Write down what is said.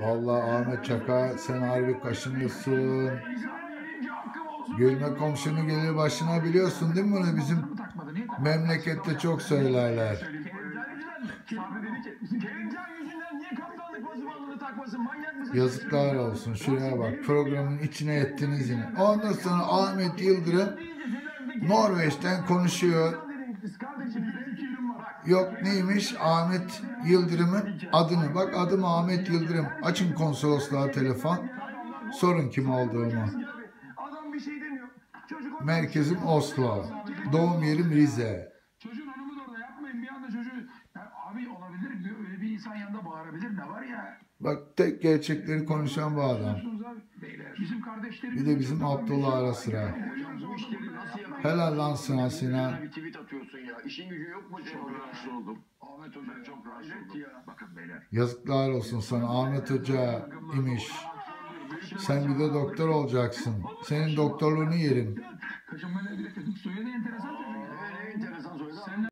Vallahi Ahmet Çaka sen harbi kaşınıyorsun. Gülme komşunu gelir başına biliyorsun değil mi bunu bizim memlekette çok söylerler. Yazıklar olsun şuraya bak programın içine ettiniz yine. Ondan sonra Ahmet Yıldırım Norveç'ten konuşuyor. Yok neymiş Ahmet Yıldırım'ın adını. Bak adım Ahmet Yıldırım. Açın konsolosluğa telefon. Sorun kim olduğumu. Merkezim Oslo. Doğum yerim Rize. Çocuğun hanımı da orada yapmayın bir anda çocuğu. Ya abi olabilir bir- öyle bir insan yanında bağırabilir ne var ya? Bak tek gerçekleri konuşan bu adam. Bizim kardeşlerimiz. Bir de bizim Abdullah ara sıra. Bu işleri nasıl yapıyor? Helal lan sana Sinan. Bir tweet atıyorsun ya. İşin gücün yok mu senin? Çok rahatsız oldum. Ahmet Hoca çok rahatsız oldum. Bakın beyler. Yazıklar olsun sana Ahmet Hoca imiş. Sen bir de doktor olacaksın. Senin doktorluğunu yerim. Kaşınmayla bile kötü. Soyadı enteresan ya. Ne enteresan soyadı. Sen